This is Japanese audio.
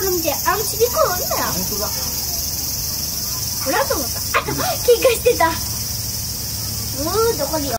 これ見てあのちびっこの女や。本当だ。ほらと思った。あ 喧嘩してた。うーどこに